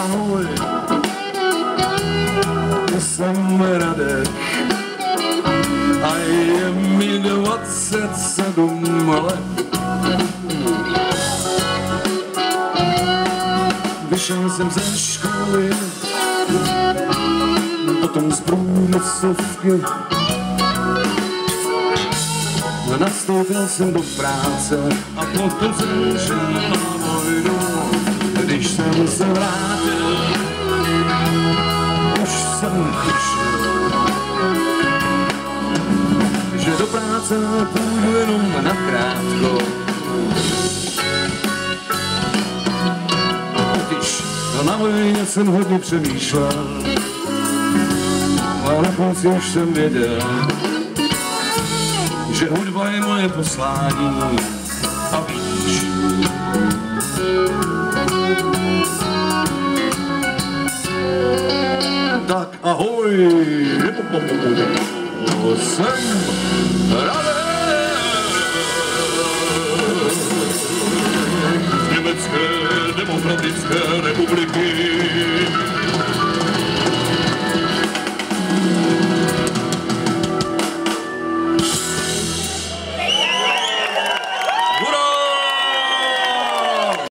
ahoj, Jsem Radek a je mi 27 let. Vyšel jsem ze školy, potom z průmyslovky. Nastoupil jsem do práce a potom jsem šel na vojnu. Když jsem se vrátil, už jsem tušil, že do práce půjdu jenom na krátko. Totiž no na vojně jsem hodně přemýšlel, a na konci už jsem věděl, že hudba je moje poslání a víš, tak ahoj, jsem Radek. Německé demokratické